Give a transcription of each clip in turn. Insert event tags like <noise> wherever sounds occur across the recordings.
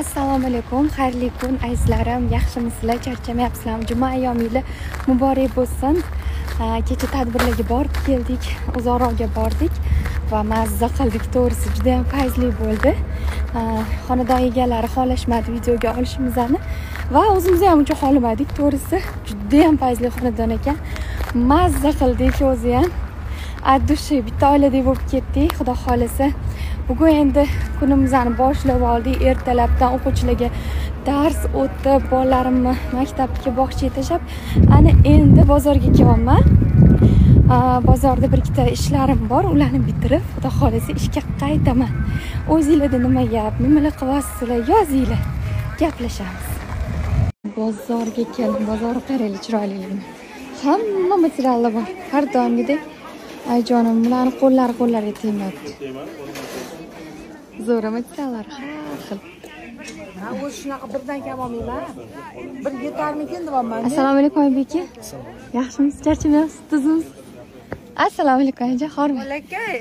assalomu alaykum xayrli kun azizlarim. Yaxshimisizlar charchamayapsizlarmi? Juma ayyomingiz muborak bo'lsin. Kecha tadbirlarga borib keldik uzoqroqga bordik va mazza qildik. To'g'risi juda yam fayzli bo'ldi. Xonadon egalari xohlashmadi videoga olishimizni va o'zimiz ham uncha xohlamadik to'g'risi juda yam fayzli xonadon ekan. Mazza qildik o'zi ham. От души bitta oiladek bo'lib ketdik. Xudo xohlasa bugun endi kunimizni boshlab oldik. Ertalabdan o'quvchilarga dars o'tib bolalarimni maktabga bog'chaga tashlab ana endi bozorga kelyapman. Bozorda bir ikkita ishlarim bor ularni bitirib xudo xohlasa ishga qaytaman. O'zinglarda nima gap nimalar qilyapsizlar? Yozinglar gaplashamiz. Bozorga keldim bozor qaranglar chiroyliligini hamma materiallar bor har doimgidek. Ayjonim bularni qo'llari qo'llariga tegmayapti zo'r materiallar har xil ha o'zi shunaqa birdan kam olmayman bir yetarmikin deyapman assalomu alaykum oybek aka yaxshimisiz charchamayapsiz tuzimisiz assalomu alaykum hormang bolakay.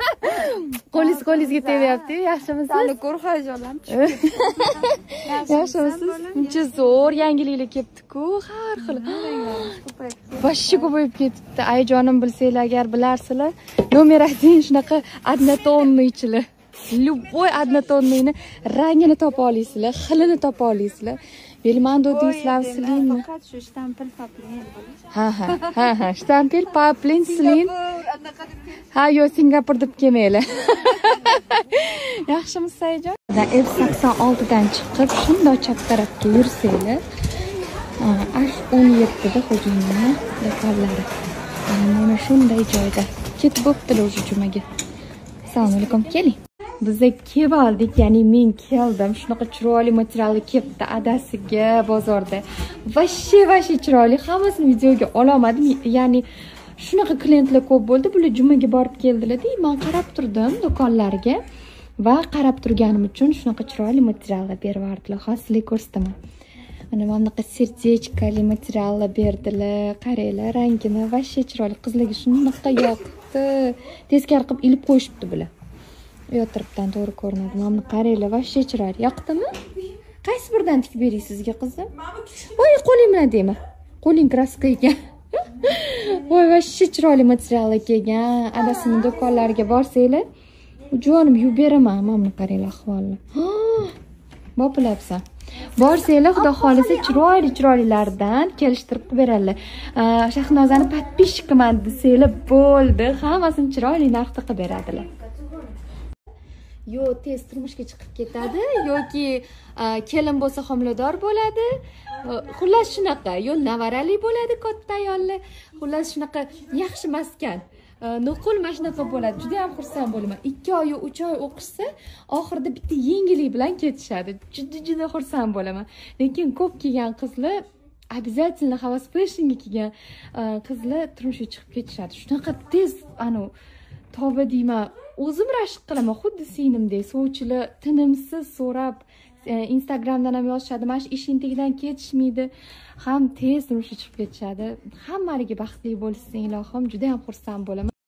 <laughs> Qo'lingiz qo'lingizga tegmayapti yaxshimisiz? Sani ko'r hayajonlarim <laughs> yaxshimisiz? Uncha zo'r yangiliklar kelibdiku har xil. Вообще ko'payib ketibdi. Ayajonim bilsanglar agar bilarsizlar nomer один shunaqa однотонныйchilar любой однотонныйni rangini topa olaysizlar xilini topa olaysizlar belmando deysizlarmi slinmi faqat shu shtampil paplin ha ha ha ha shtampil paplin slin ha yo'q singapur deb kelmanglar yaxshimisiz ayajon f sakson oltidan chiqib shundoq chap tarafga yursanglar h o'n yettida xo'jayinni do'konlari mana shunday joyda ketib bo'libdilar уже jumaga assalomu alaykum keling biza kelib oldik ya'ni men keldim shunaqa chiroyli materialni kelibdi adasiga bozorda. Vashe vashe chiroyli hammasini videoga ololmadim. Ya'ni shunaqa klientlar ko'p bo'ldi bular jumaga borib keldilarda man qarab turdim do'konlarga va qarab turganim uchun shunaqa chiroyli materiallar berib yubordilar hozir sizlarga ko'rsataman. Mana mana bunaqa serдечкали materiallar berdilar qaranglar rangini vashe chiroyli qizlarga shunaqa yoqdi. Teskari qilib ilib qo'yishibdi bular. Yotiribdan to'g'ri ko'rinadi. Mana buni qaranglar вообще chiroyli. Yoqdimi? Qaysi biridan tikib beray sizga qizim? Voy qo'ling bilan deyman. Qo'ling kraska ekan. <laughs> Voy вообще chiroyli materiallar kelgan. Adasini do'konlariga borsanglar jonim yuvib beraman. Mana buni qaranglar ahvolini bopilyapsan. Borsanglar xudo xohlasa chiroyli chiroylilaridan kelishtirib qilib beradilar shahnozani подписчикiman desanglar bo'ldi. Hammasini chiroyli narxda qilib beradilar. Yo tez turmushga chiqib ketadi yoki e, kelin bo'lsa homilador bo'ladi. E, xullas shunaqa. Yo nevarali bo'ladi katta ayollar. Xullas shunaqa yaxshi maskan. E, nuqul mana shunaqa bo'ladi. Juda yam xursand bo'laman. Ikki oy uch oy o'qishsa oxirida bitta yengillik bilan ketishadi. Juda juda xursand bo'laman. Lekin ko'p kelgan qizlar обязательно havas fashionga kelgan qizlar turmushga chiqib ketishadi. Shunaqa tez anavi tavba deyman. O'zim rashk qilaman xuddi singlimdek sovchilar tinimsiz so'rab e, instagramdan ham yozishadi mana shu ishing ketishmaydi. Ham tez turmushga chiqib ketishadi. Hammalarga baxtli bo'lsin ilohim. Juda yam xursand bo'laman.